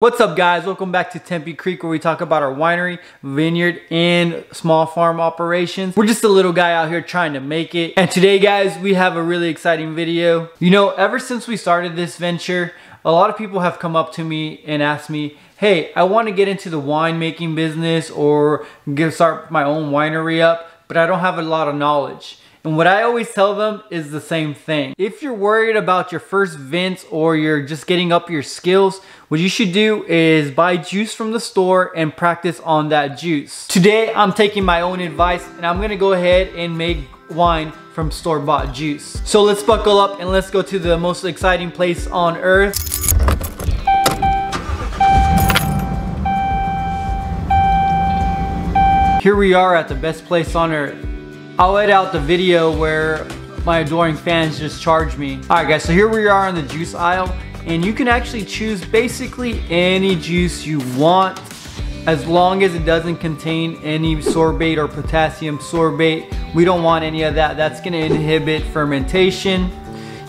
What's up guys? Welcome back to Tempe Creek where we talk about our winery, vineyard, and small farm operations. We're just a little guy out here trying to make it. And today guys, we have a really exciting video. You know, ever since we started this venture, a lot of people have come up to me and asked me, hey, I want to get into the winemaking business or get, start my own winery up, but I don't have a lot of knowledge. And what I always tell them is the same thing. If you're worried about your first vints or you're just getting up your skills, what you should do is buy juice from the store and practice on that juice. Today, I'm taking my own advice and I'm gonna go ahead and make wine from store-bought juice. So let's buckle up and let's go to the most exciting place on earth. Here we are at the best place on earth. I'll edit out the video where my adoring fans just charge me. All right guys, so here we are on the juice aisle and you can actually choose basically any juice you want as long as it doesn't contain any sorbate or potassium sorbate. We don't want any of that. That's gonna inhibit fermentation.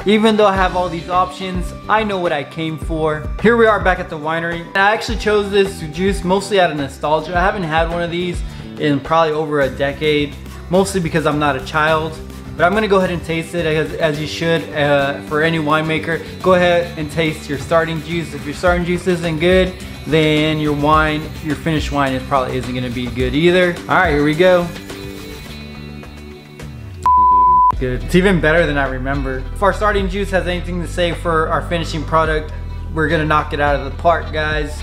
Even though I have all these options, I know what I came for. Here we are back at the winery. I actually chose this juice mostly out of nostalgia. I haven't had one of these in probably over a decade mostly because I'm not a child. But I'm gonna go ahead and taste it as, as you should uh, for any winemaker. Go ahead and taste your starting juice. If your starting juice isn't good, then your wine, your finished wine is probably isn't gonna be good either. All right, here we go. Good. It's even better than I remember. If our starting juice has anything to say for our finishing product, we're gonna knock it out of the park, guys.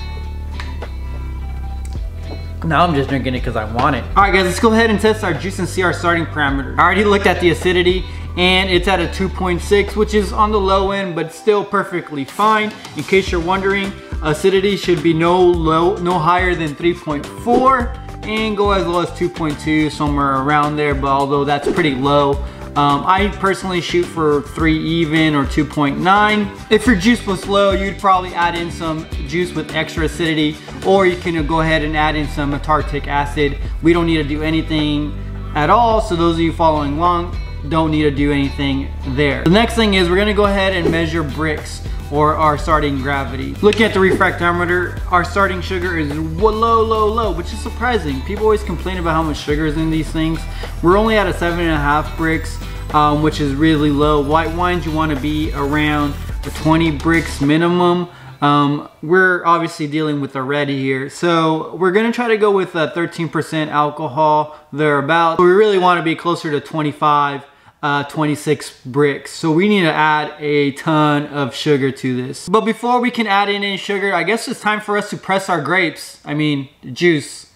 Now I'm just drinking it because I want it. All right guys, let's go ahead and test our juice and see our starting parameter. I already looked at the acidity and it's at a 2.6, which is on the low end, but still perfectly fine. In case you're wondering, acidity should be no low, no higher than 3.4 and go as low as 2.2, somewhere around there, but although that's pretty low, um, I personally shoot for 3 even or 2.9. If your juice was low, you'd probably add in some juice with extra acidity or you can go ahead and add in some tartic acid. We don't need to do anything at all, so those of you following along don't need to do anything there. The next thing is we're gonna go ahead and measure Brix or our starting gravity. Looking at the refractometer, our starting sugar is low, low, low, which is surprising. People always complain about how much sugar is in these things. We're only at a seven and a half Brix, um, which is really low. White wines, you wanna be around a 20 Brix minimum. Um, we're obviously dealing with a red here. So we're gonna try to go with a 13% alcohol thereabout. We really wanna be closer to 25 uh, 26 Brix. So we need to add a ton of sugar to this. But before we can add in any sugar, I guess it's time for us to press our grapes. I mean, juice.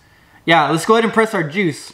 Yeah, let's go ahead and press our juice.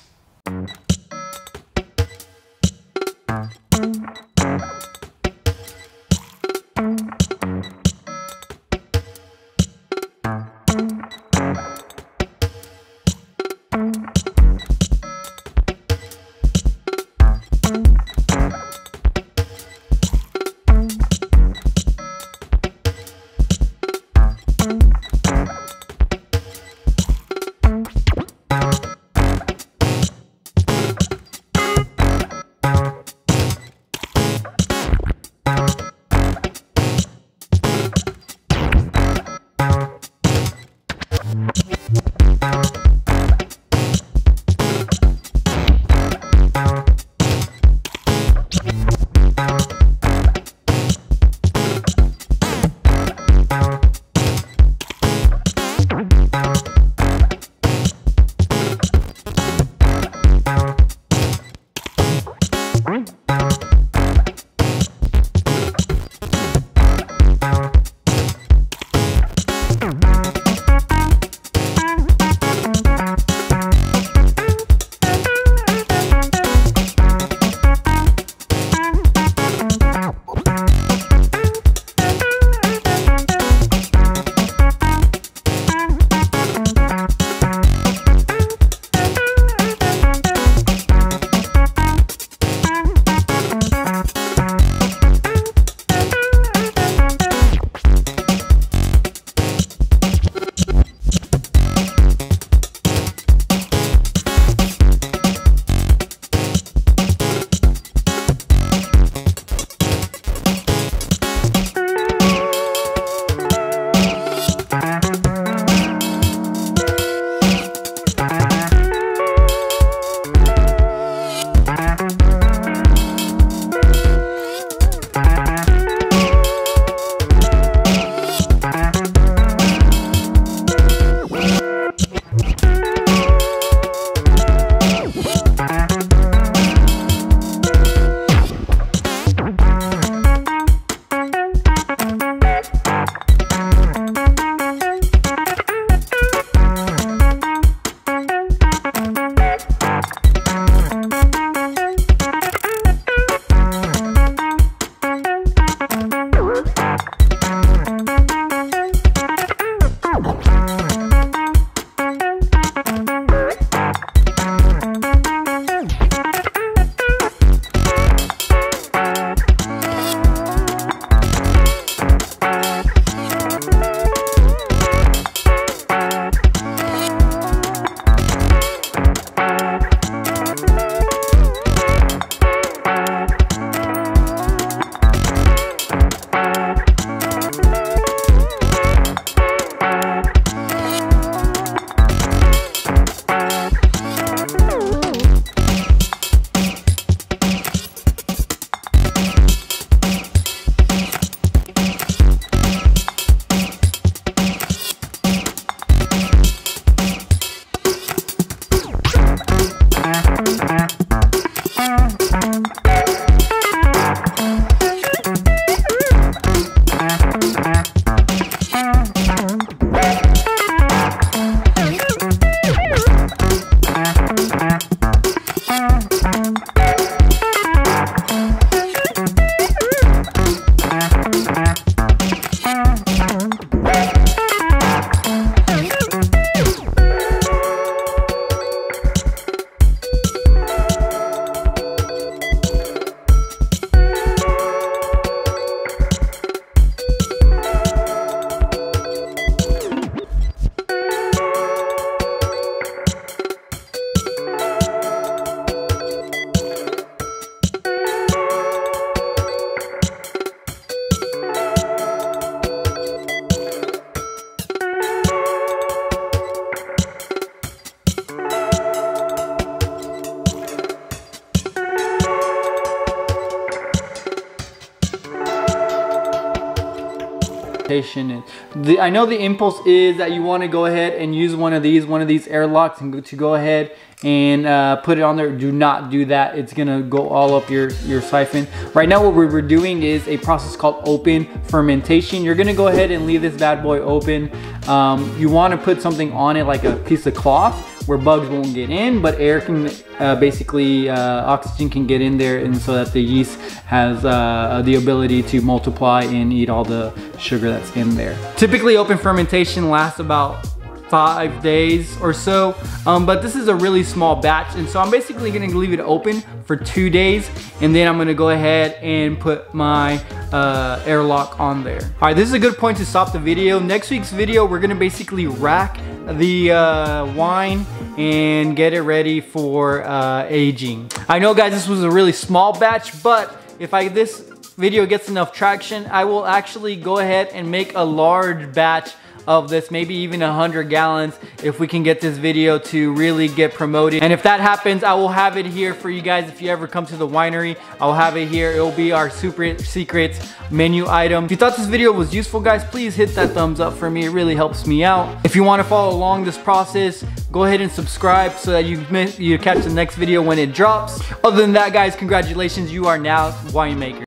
Fermentation is. The, I know the impulse is that you want to go ahead and use one of these, one of these airlocks and go, to go ahead and uh, put it on there. Do not do that. It's gonna go all up your, your siphon. Right now what we're doing is a process called open fermentation. You're gonna go ahead and leave this bad boy open. Um, you wanna put something on it like a piece of cloth where bugs won't get in, but air can uh, basically, uh, oxygen can get in there and so that the yeast has uh, the ability to multiply and eat all the sugar that's in there. Typically open fermentation lasts about five days or so. Um, but this is a really small batch. And so I'm basically gonna leave it open for two days. And then I'm gonna go ahead and put my uh, airlock on there. All right, this is a good point to stop the video. Next week's video, we're gonna basically rack the uh, wine and get it ready for uh, aging. I know guys, this was a really small batch, but if I this video gets enough traction, I will actually go ahead and make a large batch of this, maybe even 100 gallons if we can get this video to really get promoted. And if that happens, I will have it here for you guys. If you ever come to the winery, I'll have it here. It will be our super secrets menu item. If you thought this video was useful, guys, please hit that thumbs up for me. It really helps me out. If you want to follow along this process, go ahead and subscribe so that you, you catch the next video when it drops. Other than that, guys, congratulations. You are now winemaker.